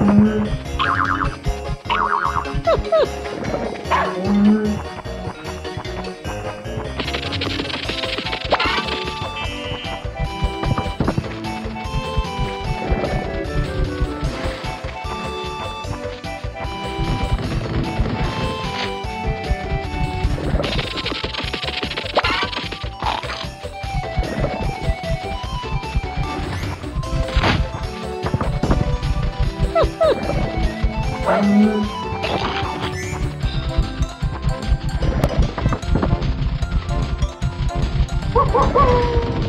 Mm-hmm. Woohoo!